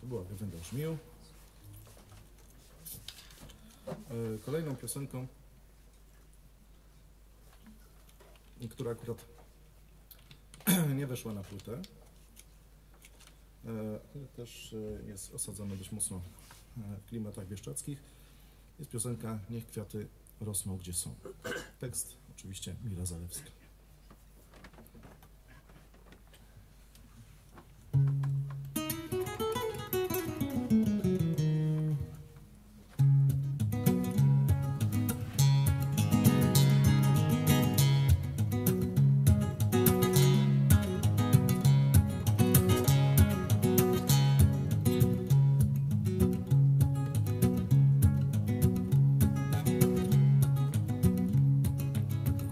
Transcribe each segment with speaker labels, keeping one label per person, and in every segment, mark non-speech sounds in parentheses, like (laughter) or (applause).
Speaker 1: To była Gawenda Żmiu. E, Kolejną piosenką, która akurat (clears throat) nie weszła na płytę, e, ale też e, jest osadzona dość mocno w klimatach bieszczadzkich, jest piosenka Niech kwiaty rosną gdzie są. Tekst oczywiście Mira Zalewska.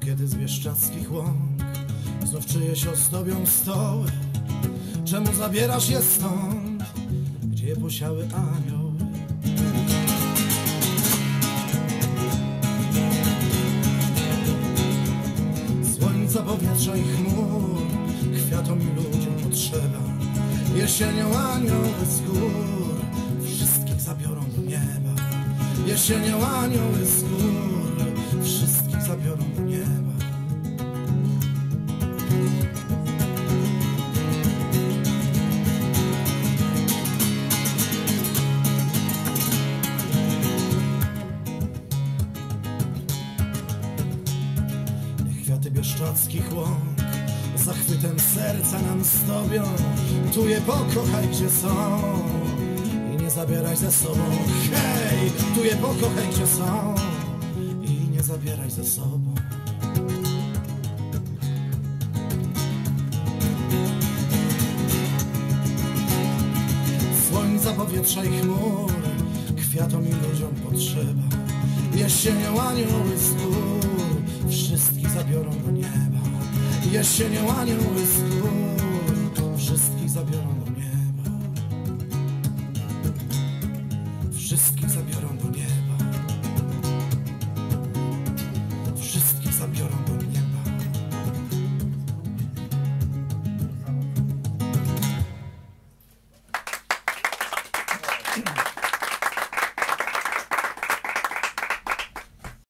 Speaker 2: Kiedy z bieszczadzkich łąk znów czyjeś ozdobią stoły? Czemu zabierasz je stąd, gdzie posiały anioły? Słońca, powietrza i chmur Kwiatom i ludziom potrzeba. Jesienią anioły z gór Wszystkich zabiorą do nieba. Jesienią anioły z gór Wszystkich zabiorą bieszczadzkich łąk Zachwytem serca nam zdobią Tu je pokochaj gdzie są. I nie zabieraj ze sobą. Hej, tu je pokochaj gdzie są. I nie zabieraj ze sobą. Słońca, powietrza i chmur Kwiatom i ludziom potrzeba. Jesienią anioły z Wszystkich zabiorą do Jesienią anioły z gór